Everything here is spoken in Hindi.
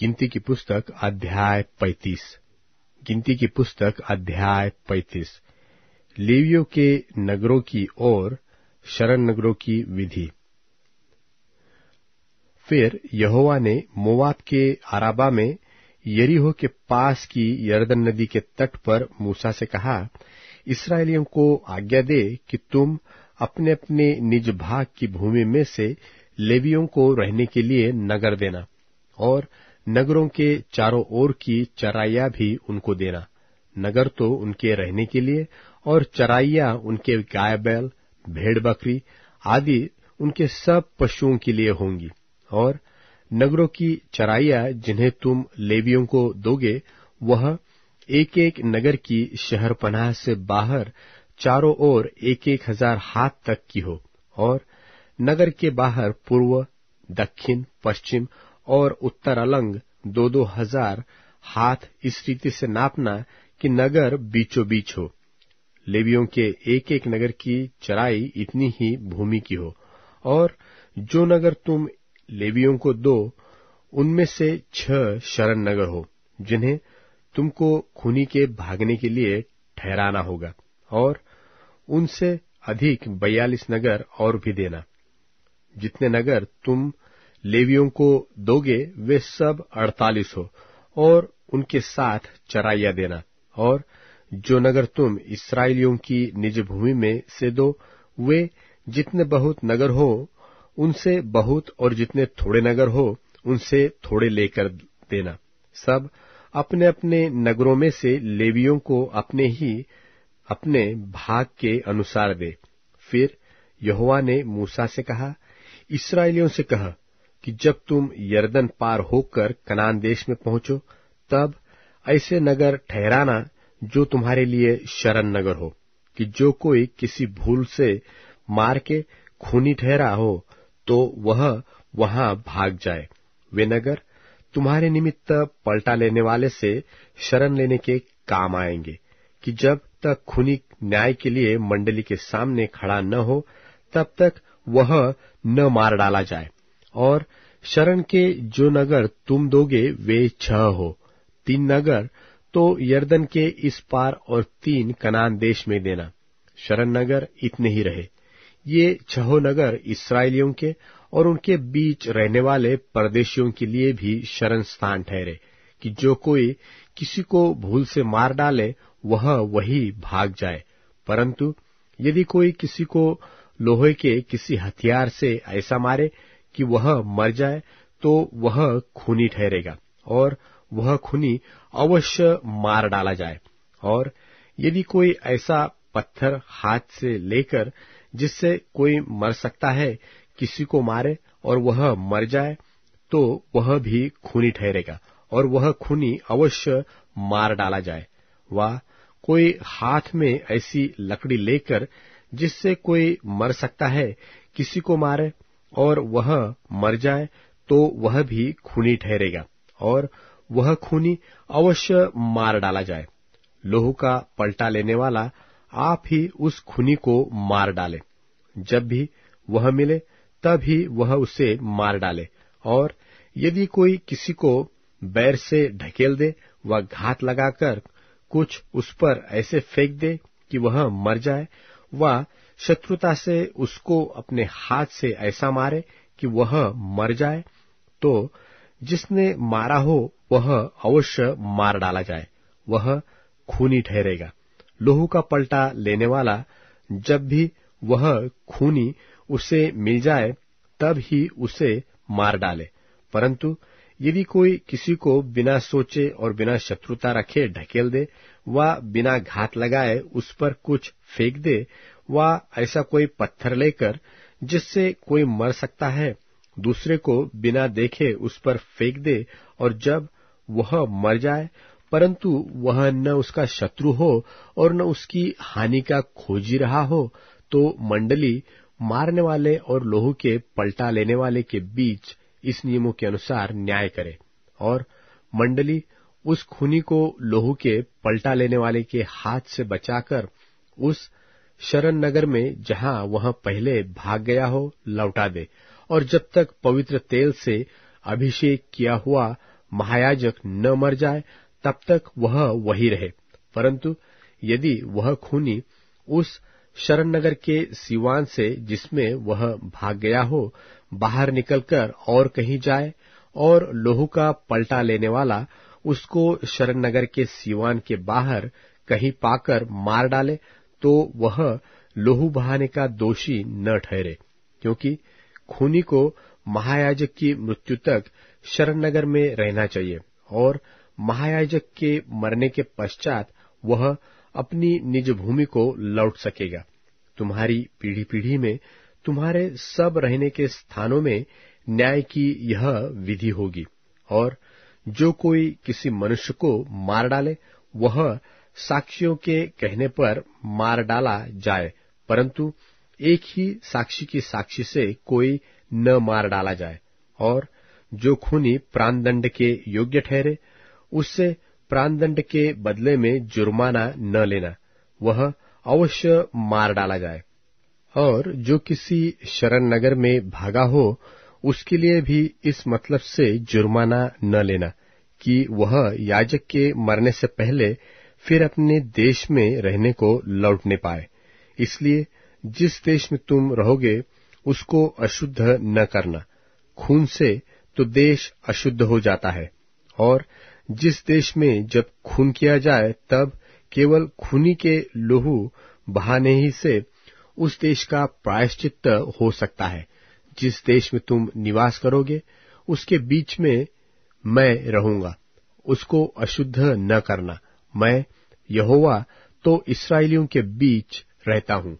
गिनती की पुस्तक अध्याय पैतीस। गिनती की पुस्तक अध्याय पैतीस। लेवियों के नगरों की ओर, शरण नगरों की विधि। फिर यहोवा ने मोवाब के अराबा में यरीहो के पास की यरदन नदी के तट पर मूसा से कहा इसराइलियों को आज्ञा दे कि तुम अपने अपने निज भाग की भूमि में से लेवियों को रहने के लिए नगर देना और नगरों के चारों ओर की चराइया भी उनको देना। नगर तो उनके रहने के लिए और चराइया उनके गाय बैल, भेड़ बकरी आदि उनके सब पशुओं के लिए होंगी। और नगरों की चराइया जिन्हें तुम लेवियों को दोगे, वह एक एक नगर की शहर पनाह से बाहर चारों ओर एक एक हज़ार हाथ तक की हो। और नगर के बाहर पूर्व, दक्षिण, पश्चिम और उत्तर अलंग दो दो हज़ार हाथ इस रीति से नापना कि नगर बीचों बीच हो। लेवियों के एक एक नगर की चराई इतनी ही भूमि की हो। और जो नगर तुम लेवियों को दो, उनमें से छह शरण नगर हो, जिन्हें तुमको खूनी के भागने के लिए ठहराना होगा। और उनसे अधिक बयालीस नगर और भी देना। जितने नगर तुम लेवियों को दोगे, वे सब अड़तालीस हो, और उनके साथ चराइया देना। और जो नगर तुम इसराइलियों की निज भूमि में से दो, वे जितने बहुत नगर हो, उनसे बहुत और जितने थोड़े नगर हो, उनसे थोड़े लेकर देना। सब अपने अपने नगरों में से लेवियों को अपने ही, अपने भाग के अनुसार दे। फिर यहोवा ने मूसा से कहा इसराइलियों से कहा कि जब तुम यर्दन पार होकर कनान देश में पहुंचो, तब ऐसे नगर ठहराना जो तुम्हारे लिए शरण नगर हो, कि जो कोई किसी भूल से मार के खूनी ठहरा हो तो वह वहाँ भाग जाए। वे नगर तुम्हारे निमित्त पलटा लेने वाले से शरण लेने के काम आएँगे, कि जब तक खूनी न्याय के लिए मंडली के सामने खड़ा न हो, तब तक वह न मार डाला जाए। और शरण के जो नगर तुम दोगे, वे छह हो। तीन नगर तो यर्दन के इस पार और तीन कनान देश में देना। शरण नगर इतने ही रहे। ये छहो नगर इसराइलियों के और उनके बीच रहने वाले परदेशियों के लिए भी शरण स्थान ठहरे, कि जो कोई किसी को भूल से मार डाले, वह वही भाग जाए। परंतु यदि कोई किसी को लोहे के किसी हथियार से ऐसा मारे कि वह मर जाए तो वह खूनी ठहरेगा और वह खूनी अवश्य मार डाला जाए। और यदि कोई ऐसा पत्थर हाथ से लेकर जिससे कोई मर सकता है, किसी को मारे और वह मर जाए तो वह भी खूनी ठहरेगा और वह खूनी अवश्य मार डाला जाए। वा कोई हाथ में ऐसी लकड़ी लेकर जिससे कोई मर सकता है, किसी को मारे और वह मर जाए तो वह भी खूनी ठहरेगा और वह खूनी अवश्य मार डाला जाए। लोहू का पलटा लेने वाला आप ही उस खूनी को मार डाले। जब भी वह मिले, तब ही वह उसे मार डाले और यदि कोई किसी को बैर से ढकेल दे व घात लगाकर कुछ उस पर ऐसे फेंक दे कि वह मर जाए व शत्रुता से उसको अपने हाथ से ऐसा मारे कि वह मर जाए तो जिसने मारा हो, वह अवश्य मार डाला जाए, वह खूनी ठहरेगा। लोहू का पलटा लेने वाला जब भी वह खूनी उसे मिल जाए, तब ही उसे मार डाले। परंतु यदि कोई किसी को बिना सोचे और बिना शत्रुता रखे ढकेल दे व बिना घात लगाए उस पर कुछ फेंक दे व ऐसा कोई पत्थर लेकर जिससे कोई मर सकता है, दूसरे को बिना देखे उस पर फेंक दे और जब वह मर जाए, परंतु वह न उसका शत्रु हो और न उसकी हानि का खोजी रहा हो तो मंडली मारने वाले और लोहू के पलटा लेने वाले के बीच इस नियमों के अनुसार न्याय करे और मंडली उस खूनी को लोहू के पलटा लेने वाले के हाथ से बचाकर उस शरण नगर में जहाँ वह पहले भाग गया हो, लौटा दे। और जब तक पवित्र तेल से अभिषेक किया हुआ महायाजक न मर जाए, तब तक वह वही रहे। परंतु यदि वह खूनी उस शरण नगर के सिवान से जिसमें वह भाग गया हो, बाहर निकलकर और कहीं जाए और लोहू का पलटा लेने वाला उसको शरण नगर के सिवान के बाहर कहीं पाकर मार डाले तो वह लोहू बहाने का दोषी न ठहरे, क्योंकि खूनी को महायाजक की मृत्यु तक शरण नगर में रहना चाहिए, और महायाजक के मरने के पश्चात वह अपनी निज भूमि को लौट सकेगा। तुम्हारी पीढ़ी पीढ़ी में तुम्हारे सब रहने के स्थानों में न्याय की यह विधि होगी, और जो कोई किसी मनुष्य को मार डाले, वह साक्षियों के कहने पर मार डाला जाए, परंतु एक ही साक्षी की साक्षी से कोई न मार डाला जाए, और जो खूनी प्राणदंड के योग्य ठहरे, उससे प्राणदंड के बदले में जुर्माना न लेना, वह अवश्य मार डाला जाए। और जो किसी शरण नगर में भागा हो, उसके लिए भी इस मतलब से जुर्माना न लेना, कि वह याजक के मरने से पहले फिर अपने देश में रहने को लौटने पाए। इसलिए जिस देश में तुम रहोगे, उसको अशुद्ध न करना। खून से तो देश अशुद्ध हो जाता है। और जिस देश में जब खून किया जाए, तब केवल खूनी के लोहू बहाने ही से उस देश का प्रायश्चित हो सकता है। जिस देश में तुम निवास करोगे, उसके बीच में मैं रहूँगा। उसको अशुद्ध न करना। मैं यहोवा तो इसराइलियों के बीच रहता हूँ।